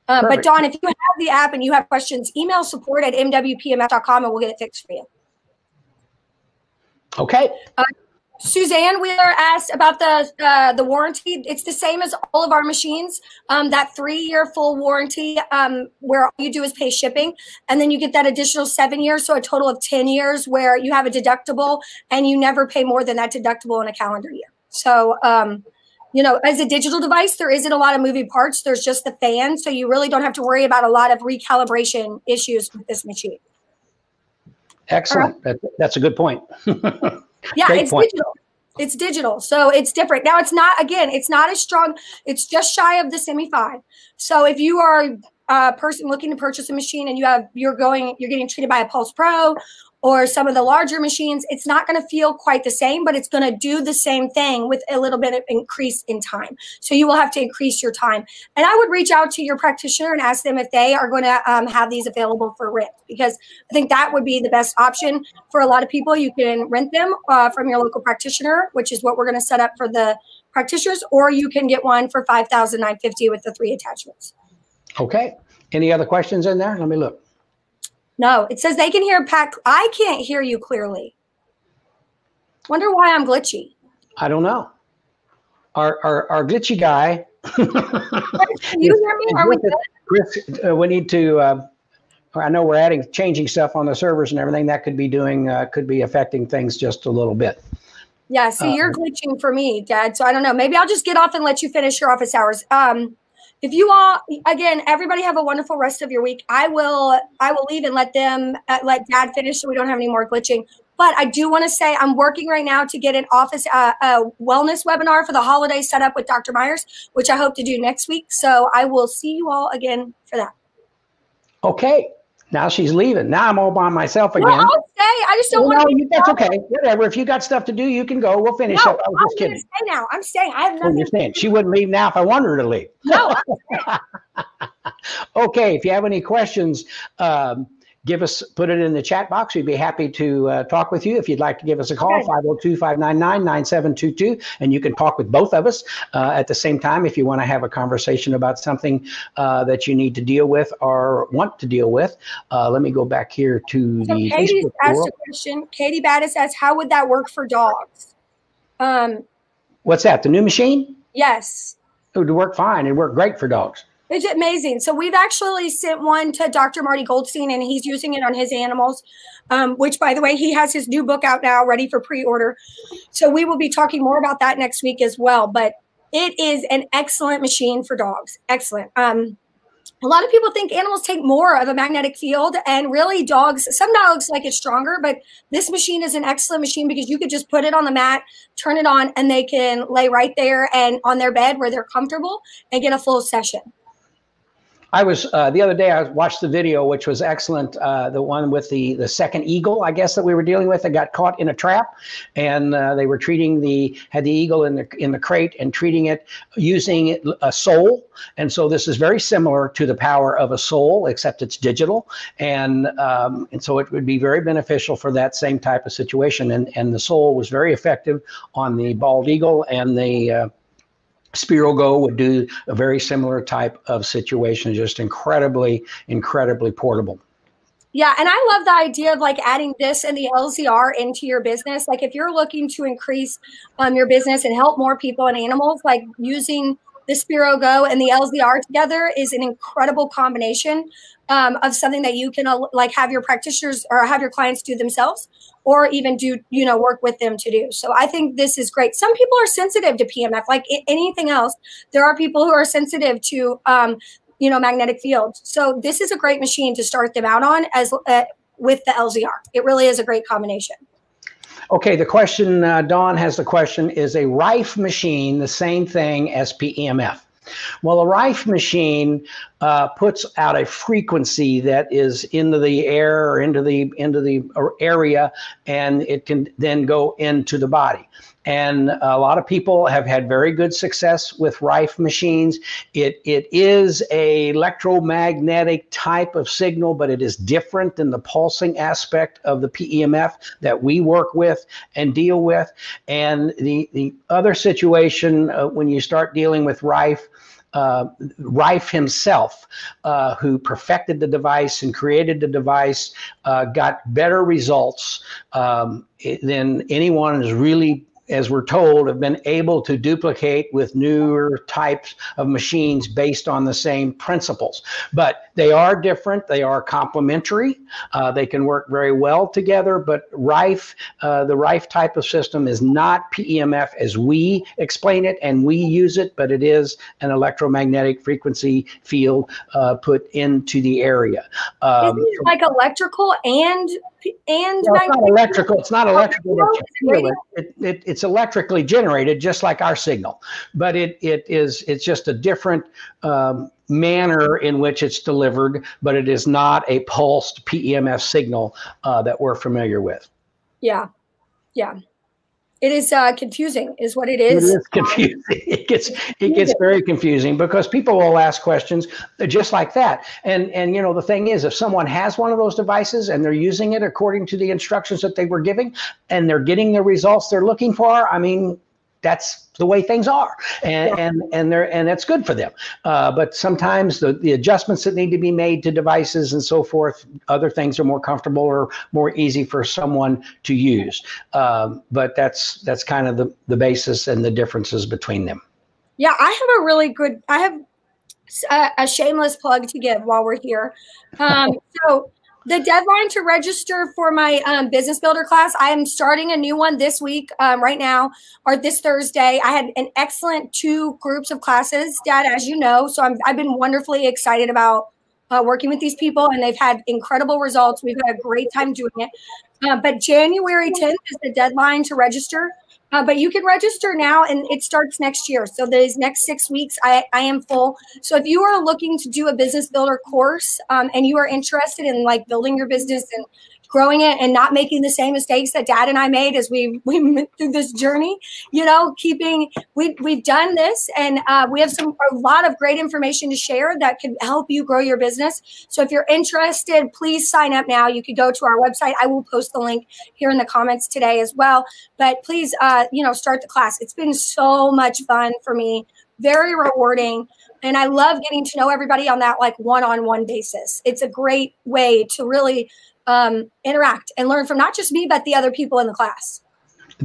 Uh, but Dawn, if you have the app and you have questions, email support at mwpemf.com and we'll get it fixed for you. Okay. Uh, Suzanne Wheeler asked about the uh, the warranty. It's the same as all of our machines. Um, that three year full warranty, um, where all you do is pay shipping, and then you get that additional seven years, so a total of ten years, where you have a deductible and you never pay more than that deductible in a calendar year. So, um, you know, as a digital device, there isn't a lot of moving parts. There's just the fan, so you really don't have to worry about a lot of recalibration issues with this machine. Excellent. That, that's a good point. [LAUGHS] yeah, Great it's point. digital. It's digital, so it's different. Now, it's not again. It's not as strong. It's just shy of the semi five. So if you are a person looking to purchase a machine and you have you're going you're getting treated by a Pulse Pro or some of the larger machines, it's not going to feel quite the same, but it's going to do the same thing with a little bit of increase in time. So you will have to increase your time. And I would reach out to your practitioner and ask them if they are going to um, have these available for rent, because I think that would be the best option for a lot of people. You can rent them uh, from your local practitioner, which is what we're going to set up for the practitioners, or you can get one for 5950 with the three attachments. Okay. Any other questions in there? Let me look. No, it says they can hear Pat. I can't hear you clearly. Wonder why I'm glitchy. I don't know. Our our, our glitchy guy. can you hear me? [LAUGHS] Are we good? Chris, uh, we need to. Uh, I know we're adding, changing stuff on the servers and everything. That could be doing, uh, could be affecting things just a little bit. Yeah. See, you're uh, glitching for me, Dad. So I don't know. Maybe I'll just get off and let you finish your office hours. Um, if you all again everybody have a wonderful rest of your week. I will i will leave and let them uh, let dad finish so we don't have any more glitching. But i do want to say i'm working right now to get an office uh, a wellness webinar for the holiday set up with dr myers which i hope to do next week. So i will see you all again for that. Okay Now she's leaving. Now I'm all by myself again. Well, I'll stay. I just don't Well, want no, to. that's okay. Whatever. If you got stuff to do, you can go. We'll finish No, up. I was I'm just kidding. stay now. I'm staying. I have I nothing. understand. She wouldn't leave now if I wanted her to leave. No, [LAUGHS] Okay, if you have any questions, um, give us, put it in the chat box. We'd be happy to uh, talk with you. If you'd like to give us a call, Okay. 502 599 9722, and you can talk with both of us uh, at the same time if you want to have a conversation about something uh, that you need to deal with or want to deal with. Uh, let me go back here to So the Katie asked world. a question. Katie Battis asks, "How would that work for dogs?" Um, What's that? The new machine? yes, It would work fine. It'd work great for dogs. It's amazing. So we've actually sent one to Dr. Marty Goldstein, and he's using it on his animals. Um, which, by the way, he has his new book out now, ready for pre-order. So we will be talking more about that next week as well. But it is an excellent machine for dogs. Excellent. Um, a lot of people think animals take more of a magnetic field, and really, dogs. Some dogs like it stronger, but this machine is an excellent machine because you could just put it on the mat, turn it on, and they can lay right there and on their bed where they're comfortable and get a full session. I was uh, the other day. I watched the video, which was excellent. Uh, the one with the the second eagle, I guess that we were dealing with, that got caught in a trap, and uh, they were treating the had the eagle in the in the crate and treating it using a soul. And so this is very similar to the power of a soul, except it's digital, and um, and so it would be very beneficial for that same type of situation. And and the soul was very effective on the bald eagle and the uh, SpiroGo would do a very similar type of situation, just incredibly, incredibly portable. Yeah, and I love the idea of like adding this and the LZR into your business. Like if you're looking to increase um, your business and help more people and animals, like using the SpiroGo and the LZR together is an incredible combination um, of something that you can uh, like have your practitioners or have your clients do themselves or even do you know work with them to do. So i think this is great. Some people are sensitive to pemf like anything else. There are people who are sensitive to um, you know magnetic fields. So this is a great machine to start them out on as uh, with the lzr it really is a great combination Okay, the question, uh, has the question Is a Rife machine the same thing as PEMF? Well, a Rife machine uh, puts out a frequency that is into the air or into the into the area, and it can then go into the body. And a lot of people have had very good success with Rife machines. It it is a electromagnetic type of signal, but it is different than the pulsing aspect of the PEMF that we work with and deal with. And the the other situation uh, when you start dealing with Rife uh, Rife himself, uh, who perfected the device and created the device, uh, got better results um, than anyone has really, as we're told, have been able to duplicate with newer types of machines based on the same principles. But they are different. They are complementary. Uh, they can work very well together. But Rife, uh, the Rife type of system, is not PEMF as we explain it and we use it, but it is an electromagnetic frequency field uh, put into the area. Um, like electrical and and well, it's not electrical. It's not electrical. it. It, it, it's electrically generated, just like our signal, but it it is it's just a different um, manner in which it's delivered. But it is not a pulsed PEMF signal uh, that we're familiar with. yeah yeah it is uh, confusing is what it It is is confusing. [LAUGHS] It gets it gets very confusing because people will ask questions just like that. And and you know the thing is, if someone has one of those devices and they're using it according to the instructions that they were giving, and they're getting the results they're looking for, I mean, that's the way things are, and and and they're and that's good for them. Uh, but sometimes the the adjustments that need to be made to devices and so forth, other things are more comfortable or more easy for someone to use. Um, but that's that's kind of the the basis and the differences between them. Yeah, I have a really good. I have a, a shameless plug to give while we're here. Um, [LAUGHS] so the deadline to register for my um, business builder class, I am starting a new one this week, um, right now, or this Thursday. I had an excellent two groups of classes, Dad, as you know. So I'm, I've been wonderfully excited about uh, working with these people, and they've had incredible results. We've had a great time doing it. Uh, but January 10th is the deadline to register. Uh, but you can register now and it starts next year. So these next six weeks, I, I am full. So if you are looking to do a business builder course um, and you are interested in like building your business and growing it and not making the same mistakes that dad and I made as we we went through this journey. You know, keeping we we've done this and uh, we have some a lot of great information to share that can help you grow your business. So if you're interested, please sign up now. You could go to our website. I will post the link here in the comments today as well. But please, uh, you know, start the class. It's been so much fun for me. Very rewarding and I love getting to know everybody on that like one-on-one basis. It's a great way to really um, interact and learn from not just me, but the other people in the class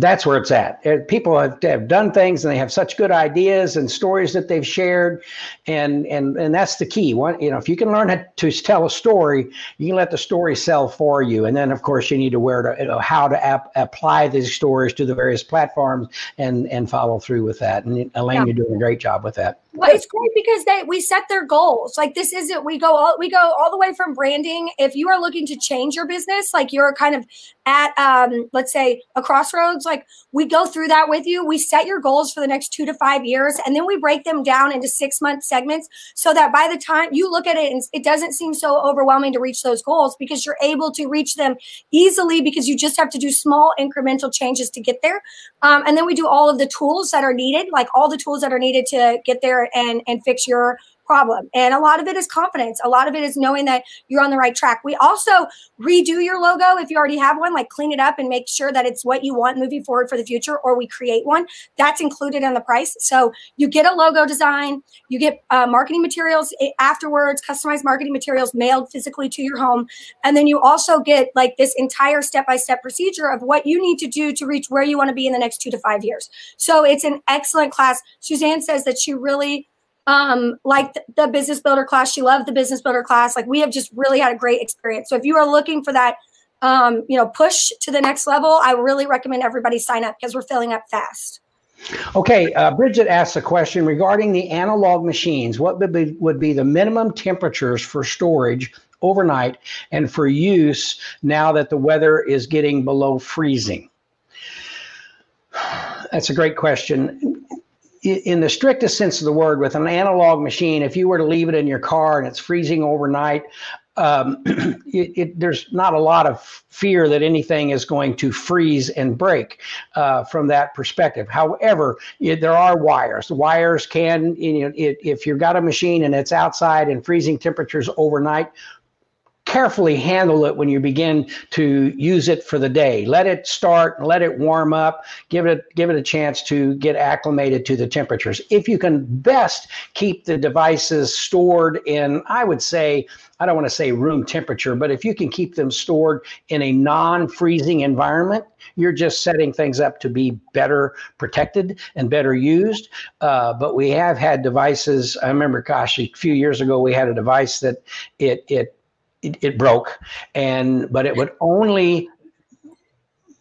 that's where it's at. People have, have, done things and they have such good ideas and stories that they've shared, and and and that's the key. One, you know, if you can learn how to tell a story, you can let the story sell for you. And then, of course, you need to where to you know, how to ap- apply these stories to the various platforms and and follow through with that. And Elaine, yeah. you're doing a great job with that. Well, it's great because they we set their goals. Like this isn't we go all we go all the way from branding. If you are looking to change your business, like you're kind of at um, let's say a crossroads like we go through that with you. We set your goals for the next two to five years and then we break them down into six month segments so that by the time you look at it and it doesn't seem so overwhelming to reach those goals because you're able to reach them easily because you just have to do small incremental changes to get there. Um, and then we do all of the tools that are needed like all the tools that are needed to get there and and fix your problem. And a lot of it is confidence. A lot of it is knowing that you're on the right track. We also redo your logo if you already have one, like clean it up and make sure that it's what you want moving forward for the future, or we create one. That's included in the price. So you get a logo design, you get uh, marketing materials afterwards, customized marketing materials mailed physically to your home. And then you also get like this entire step by step procedure of what you need to do to reach where you want to be in the next two to five years. So it's an excellent class. Suzanne says that she really um, like the, business builder class. She loved the business builder class. Like we have just really had a great experience. So if you are looking for that, um, you know, push to the next level, I really recommend everybody sign up because we're filling up fast. Okay, uh, Bridget asks a question regarding the analog machines. What would be, would be the minimum temperatures for storage overnight and for use now that the weather is getting below freezing? [SIGHS] That's a great question in the strictest sense of the word, with an analog machine, if you were to leave it in your car and it's freezing overnight, um, [CLEARS THROAT] it, it, there's not a lot of fear that anything is going to freeze and break uh, from that perspective. However, it, there are wires. Wires can, you know, if you've got a machine and it's outside and freezing temperatures overnight, carefully handle it when you begin to use it for the day. Let it start, let it warm up, give it give it a chance to get acclimated to the temperatures. If you can best keep the devices stored in, I would say, I don't want to say room temperature, but if you can keep them stored in a non-freezing environment, you're just setting things up to be better protected and better used. Uh, but we have had devices. I remember, gosh, a few years ago, we had a device that it it it, it broke, and but it would only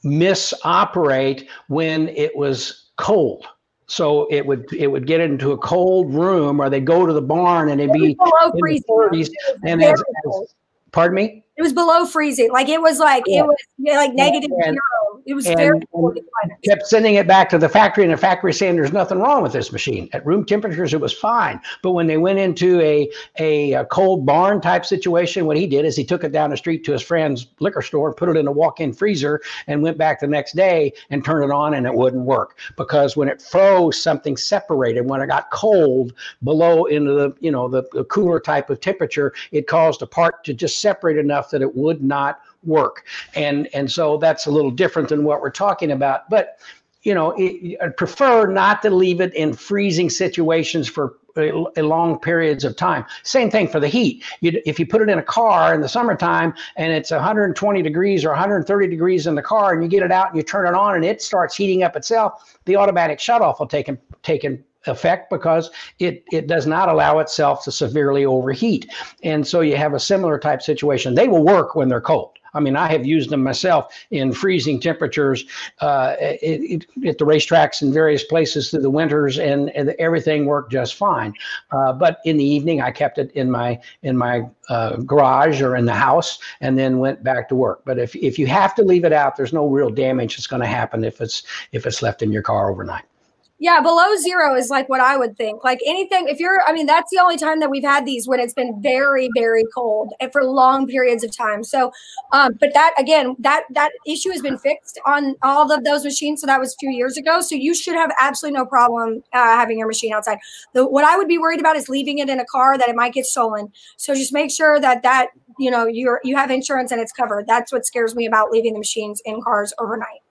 misoperate when it was cold. So it would it would get into a cold room, or they'd go to the barn and it'd be below freezing. 30s, and as, as, pardon me. It was below freezing. Like it was like yeah. it was like negative and, zero it was and, very and kept sending it back to the factory, and the factory saying there's nothing wrong with this machine. At room temperatures, it was fine. But when they went into a, a, a cold barn type situation, what he did is he took it down the street to his friend's liquor store, put it in a walk-in freezer, and went back the next day and turned it on, and it wouldn't work because when it froze, something separated. When it got cold below into the you know the, the cooler type of temperature, it caused a part to just separate enough that it would not work. And and so that's a little different than what we're talking about. But you know, I prefer not to leave it in freezing situations for long periods of time. Same thing for the heat. You, if you put it in a car in the summertime and it's 120 degrees or 130 degrees in the car, and you get it out and you turn it on and it starts heating up itself, the automatic shutoff will take take effect because it, it does not allow itself to severely overheat. And so you have a similar type situation. They will work when they're cold. I mean, I have used them myself in freezing temperatures uh, it, it, at the racetracks in various places through the winters, and, and everything worked just fine. Uh, but in the evening, I kept it in my in my uh, garage or in the house, and then went back to work. But if if you have to leave it out, there's no real damage that's going to happen if it's if it's left in your car overnight. Yeah, below zero is like what I would think. Like anything, if you're, I mean, that's the only time that we've had these when it's been very, very cold and for long periods of time. So, um, but that again, that that issue has been fixed on all of those machines. So that was a few years ago. So you should have absolutely no problem uh, having your machine outside. The, what I would be worried about is leaving it in a car that it might get stolen. So just make sure that that you know you're you have insurance and it's covered. That's what scares me about leaving the machines in cars overnight.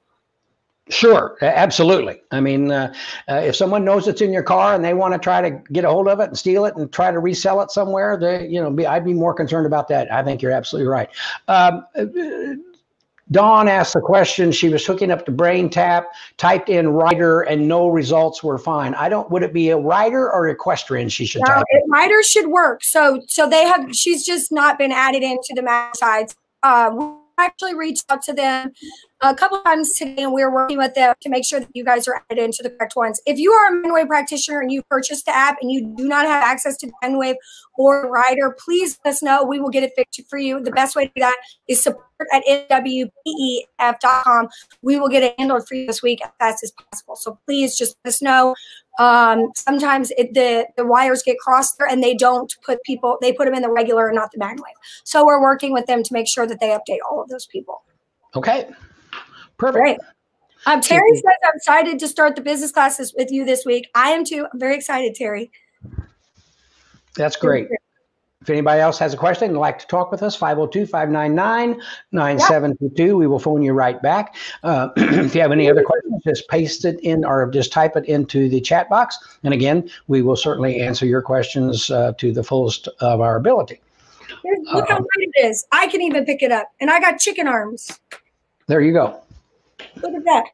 Sure, absolutely. I mean, uh, uh, if someone knows it's in your car and they want to try to get a hold of it and steal it and try to resell it somewhere, they, you know, be, I'd be more concerned about that. I think you're absolutely right. Um, Dawn asked the question. She was hooking up the BrainTap, typed in rider, and no results were fine. I don't. Would it be a rider or equestrian? She should. No, rider should work. So, so they have. She's just not been added into the math sides. Uh, actually reached out to them a couple times today and we're working with them to make sure that you guys are added into the correct ones. If you are a Mindwave practitioner and you purchased the app and you do not have access to Mindwave or Rider, please let us know. We will get it fixed for you. The best way to do that is support at mwpemf.com. We will get it handled for you this week as fast as possible. So please just let us know. Um, sometimes it, the, the wires get crossed there and they don't put people, they put them in the regular and not the Mindwave. So we're working with them to make sure that they update all of those people. Okay. Perfect. Great. Um, Terry says, I'm excited to start the business classes with you this week. I am too. I'm very excited, Terry. That's great. If anybody else has a question and like to talk with us, 502 599 9722. We will phone you right back. Uh, [CLEARS THROAT] if you have any other questions, just paste it in or just type it into the chat box. And again, we will certainly answer your questions uh, to the fullest of our ability. Look uh, how light it is. I can even pick it up. And I got chicken arms. There you go. Look at that.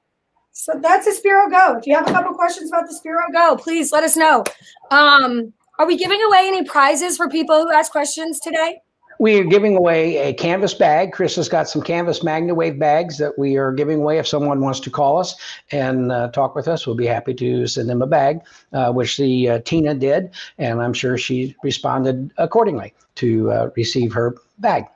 So that's a SpiroGo. If you have a couple questions about the Spiro Go, please let us know. Um, are we giving away any prizes for people who ask questions today? We are giving away a canvas bag. Chris has got some canvas MagnaWave bags that we are giving away. If someone wants to call us and uh, talk with us, we'll be happy to send them a bag, uh, which the uh, Tina did, and I'm sure she responded accordingly to uh, receive her bag.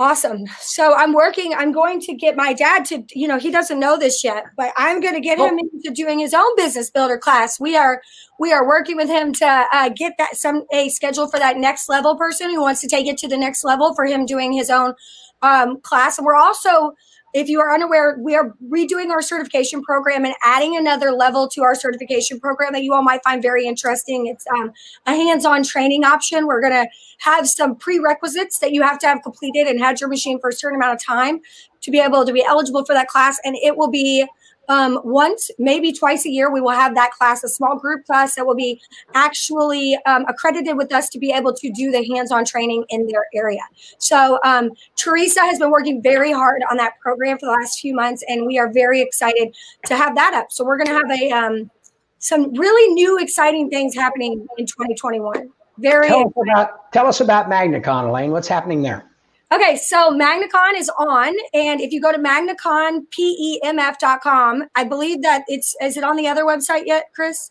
Awesome. So I'm working, I'm going to get my dad to, you know, he doesn't know this yet, but I'm going to get him into doing his own business builder class. We are, we are working with him to uh, get that some, a schedule for that next level person who wants to take it to the next level for him doing his own um, class. And we're also if you are unaware, we are redoing our certification program and adding another level to our certification program that you all might find very interesting. It's um, a hands-on training option. We're going to have some prerequisites that you have to have completed and had your machine for a certain amount of time to be able to be eligible for that class. And it will be um, once, maybe twice a year, we will have that class, a small group class that will be actually um, accredited with us to be able to do the hands-on training in their area. So um, Teresa has been working very hard on that program for the last few months, and we are very excited to have that up. So we're going to have a um, some really new, exciting things happening in 2021. Very tell us about tell us about MagnaCon, Elaine. What's happening there? Okay, so MagnaCon is on, and if you go to magnaconpemf.com, I believe that it's is it on the other website yet, Chris?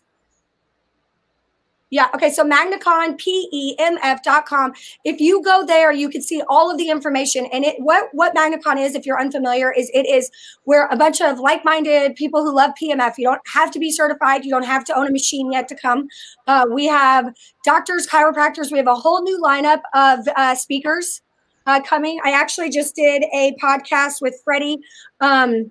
Yeah. Okay. So MagnaConPEMF.com. If you go there, you can see all of the information. And it what what MagnaCon is, if you're unfamiliar, is it is where a bunch of like-minded people who love PEMF. You don't have to be certified. You don't have to own a machine yet to come. Uh, we have doctors, chiropractors. We have a whole new lineup of uh, speakers uh, coming. I actually just did a podcast with Freddie. Um,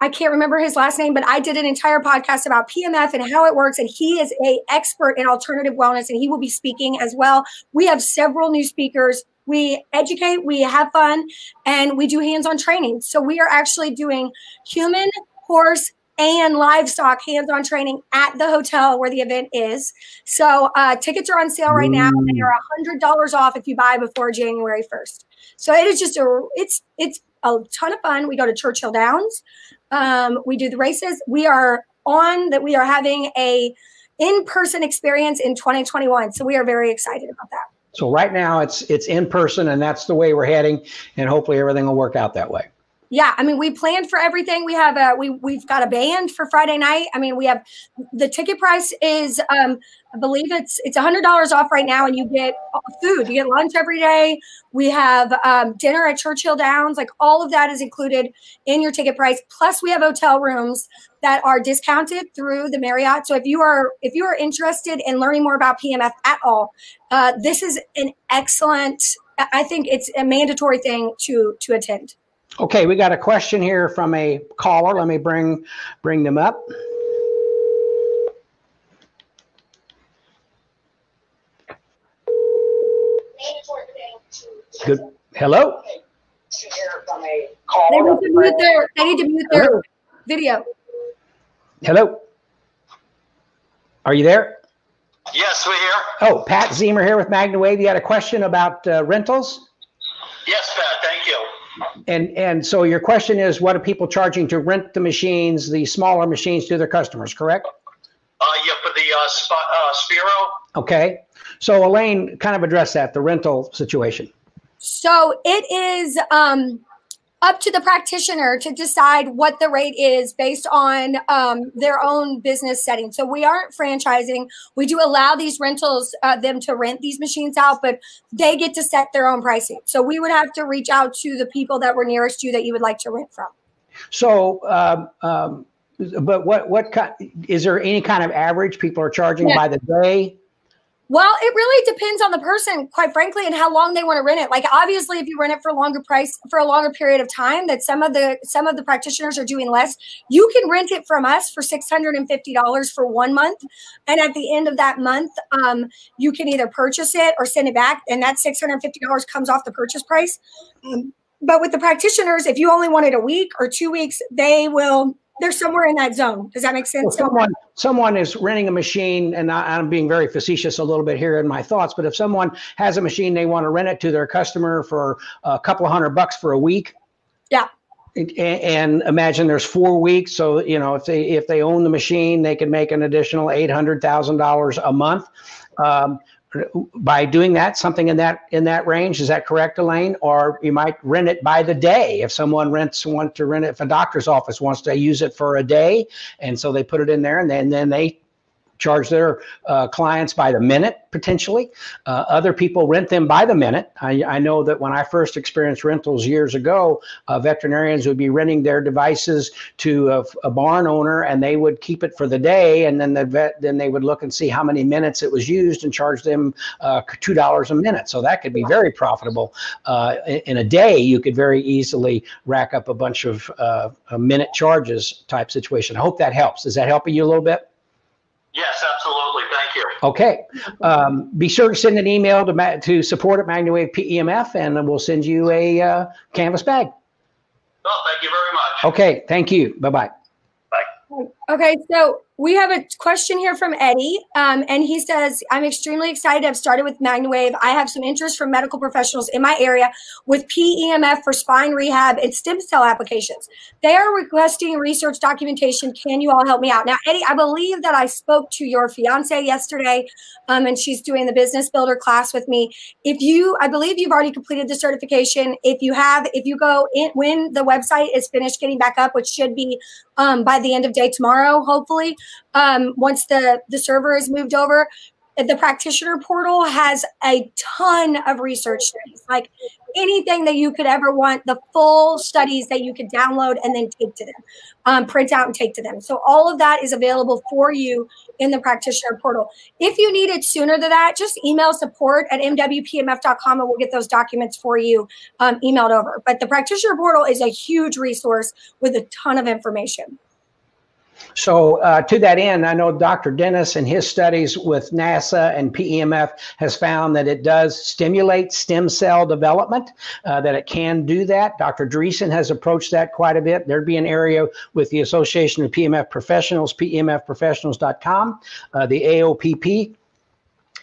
I can't remember his last name, but I did an entire podcast about PEMF and how it works. And he is a expert in alternative wellness, and he will be speaking as well. We have several new speakers. We educate, we have fun, and we do hands-on training. So we are actually doing human, horse, and livestock hands-on training at the hotel where the event is. So uh, tickets are on sale right now. They are hundred dollars off if you buy before January first. So it is just a it's it's a ton of fun. We go to Churchill Downs. Um, we do the races. We are on that. We are having a in-person experience in 2021. So we are very excited about that. So right now it's it's in person and that's the way we're heading and hopefully everything will work out that way. Yeah, I mean, we planned for everything. We have a we we've got a band for Friday night. I mean, we have the ticket price is um I believe it's it's a hundred dollars off right now, and you get food. You get lunch every day. We have um, dinner at Churchill Downs. Like all of that is included in your ticket price. Plus, we have hotel rooms that are discounted through the Marriott. So if you are if you are interested in learning more about PEMF at all, uh, this is an excellent. I think it's a mandatory thing to to attend. Okay, we got a question here from a caller. Let me bring bring them up. Good. Hello. They need to mute their, they need to mute their Hello. video. Hello. Are you there? Yes, we're here. Oh, Pat Ziemer here with MagnaWave. You had a question about uh, rentals, Yes, Pat, thank you. And and so your question is, what are people charging to rent the machines, the smaller machines, to their customers? Correct. Uh, yeah, for the uh, Sp- uh, Spiro. Okay. So Elaine kind of addressed that, the rental situation. So it is um, up to the practitioner to decide what the rate is based on um, their own business setting. So we aren't franchising. We do allow these rentals, uh, them to rent these machines out, but they get to set their own pricing. So we would have to reach out to the people that were nearest you that you would like to rent from. So, um, um, but what what kind is there any kind of average people are charging Yeah. by the day? Well, it really depends on the person, quite frankly, and how long they want to rent it. Like obviously, if you rent it for a longer price for a longer period of time, that some of the some of the practitioners are doing less. You can rent it from us for six hundred and fifty dollars for one month, and at the end of that month, um, you can either purchase it or send it back, and that six hundred and fifty dollars comes off the purchase price. Um, but with the practitioners, if you only wanted a week or two weeks, they will. They're somewhere in that zone. Does that make sense? So- someone someone is renting a machine, and I, I'm being very facetious a little bit here in my thoughts. But if someone has a machine, they want to rent it to their customer for a couple of hundred bucks for a week. Yeah. And, and imagine there's four weeks, so you know if they if they own the machine, they can make an additional eight hundred thousand dollars a month. Um, by doing that, something in that in that range, is that correct, Elaine? Or you might rent it by the day. If someone rents want to rent it, if a doctor's office wants to use it for a day, and so they put it in there, and then then they charge their uh, clients by the minute potentially. Uh, other people rent them by the minute. I, I know that when I first experienced rentals years ago, uh, veterinarians would be renting their devices to a, a barn owner, and they would keep it for the day, and then the vet then they would look and see how many minutes it was used and charge them uh, two dollars a minute. So that could be very profitable. Uh, in, in a day, you could very easily rack up a bunch of uh, minute charges type situation. I hope that helps. Is that helping you a little bit? Yes, absolutely. Thank you. Okay. Um, be sure to send an email to ma- to support at MagnaWave PEMF, and we'll send you a uh, canvas bag. Oh, thank you very much. Okay. Thank you. Bye bye. Bye. Okay, so we have a question here from Eddie, um, and he says, "I'm extremely excited have started with MagnaWave. I have some interest from medical professionals in my area with PEMF for spine rehab and stem cell applications. They are requesting research documentation. Can you all help me out?" Now, Eddie, I believe that I spoke to your fiance yesterday, um, and she's doing the business builder class with me. If you, I believe you've already completed the certification. If you have, if you go in when the website is finished getting back up, which should be um, by the end of day tomorrow, hopefully. Um, once the the server is moved over, the practitioner portal has a ton of research studies, like anything that you could ever want. The full studies that you could download and then take to them, um, print out and take to them. So all of that is available for you in the practitioner portal. If you need it sooner than that, just email support at mwpemf.com and we'll get those documents for you um, emailed over. But the practitioner portal is a huge resource with a ton of information. So uh, to that end, I know Dr. Dennis and his studies with NASA and PEMF has found that it does stimulate stem cell development, uh, that it can do that. Dr. Dreesen has approached that quite a bit. There'd be an area with the Association of PEMF Professionals, PEMFprofessionals.com, uh, the AOPP,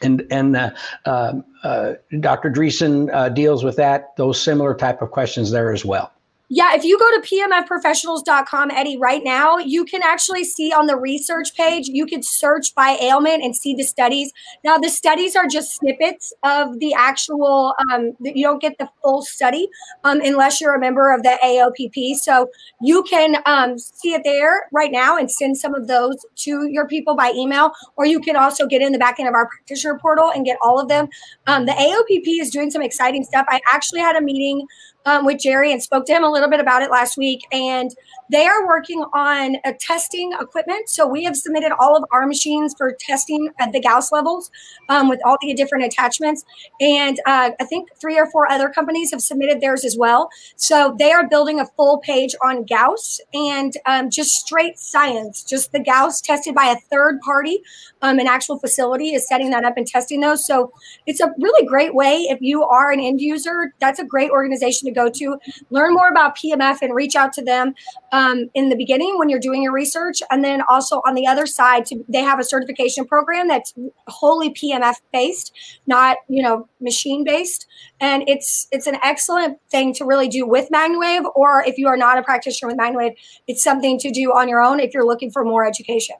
and and uh, uh, uh, Dr. Dreesen uh, deals with that, those similar type of questions there as well. Yeah, if you go to pemfprofessionals.com, Eddie, right now, you can actually see on the research page, you could search by ailment and see the studies. Now, the studies are just snippets of the actual, um, you don't get the full study um, unless you're a member of the AOPP. So you can um, see it there right now and send some of those to your people by email, or you can also get in the back end of our practitioner portal and get all of them. Um, the AOPP is doing some exciting stuff. I actually had a meeting um, with Jerry and spoke to him a little bit about it last week. And they are working on a testing equipment. So we have submitted all of our machines for testing at the Gauss levels um, with all the different attachments. And uh, I think three or four other companies have submitted theirs as well. So they are building a full page on Gauss and um, just straight science, just the Gauss tested by a third party. Um, an actual facility is setting that up and testing those. So it's a really great way if you are an end user. That's a great organization to go to. Learn more about PEMF and reach out to them um, in the beginning when you're doing your research, and then also on the other side, to, they have a certification program that's wholly PMF based, not you know machine based, and it's it's an excellent thing to really do with MagnaWave, or if you are not a practitioner with MagnaWave, it's something to do on your own if you're looking for more education.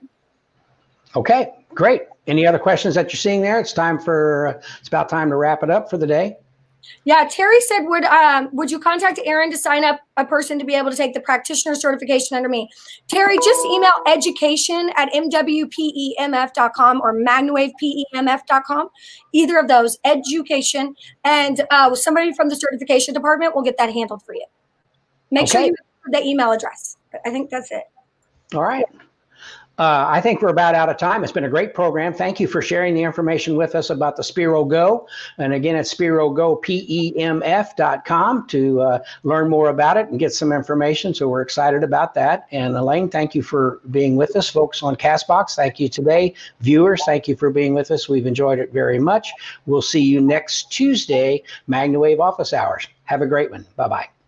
Okay, great. Any other questions that you're seeing there? It's time for it's about time to wrap it up for the day. Yeah, Terry said, would um, would you contact Aaron to sign up a person to be able to take the practitioner certification under me? Terry, just email education at mwpemf.com or magnawavepemf.com. Either of those, education, and uh, somebody from the certification department will get that handled for you. Make okay. sure you the email address. I think that's it. All right. Uh, I think we're about out of time. It's been a great program. Thank you for sharing the information with us about the SpiroGo. And again, it's SpiroGo, P-E-M-F.com to uh, learn more about it and get some information. So we're excited about that. And Elaine, thank you for being with us. Folks on CastBox, thank you today. Viewers, thank you for being with us. We've enjoyed it very much. We'll see you next Tuesday, MagnaWave Office Hours. Have a great one. Bye-bye.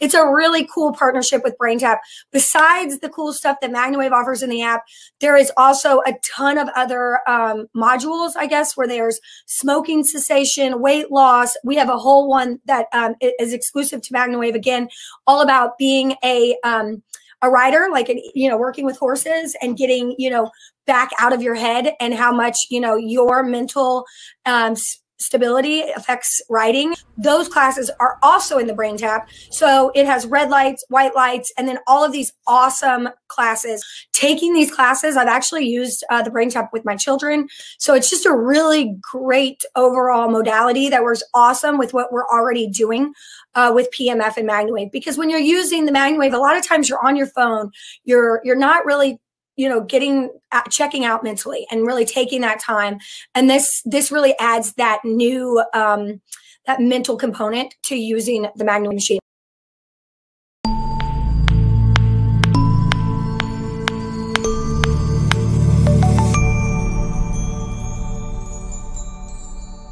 It's a really cool partnership with BrainTap. Besides the cool stuff that MagnaWave offers in the app, there is also a ton of other um, modules, I guess, where there's smoking cessation, weight loss. We have a whole one that um, is exclusive to MagnaWave. Again, all about being a um, a rider, like you know, working with horses and getting you know back out of your head and how much you know your mental um, stability affects writing. Those classes are also in the BrainTap. So it has red lights, white lights, and then all of these awesome classes. Taking these classes, I've actually used uh, the BrainTap with my children. So it's just a really great overall modality that works awesome with what we're already doing uh, with PEMF and MagnaWave. Because when you're using the MagnaWave, a lot of times you're on your phone, you're you're not really you know getting uh, checking out mentally and really taking that time. And this this really adds that new um that mental component to using the magnet machine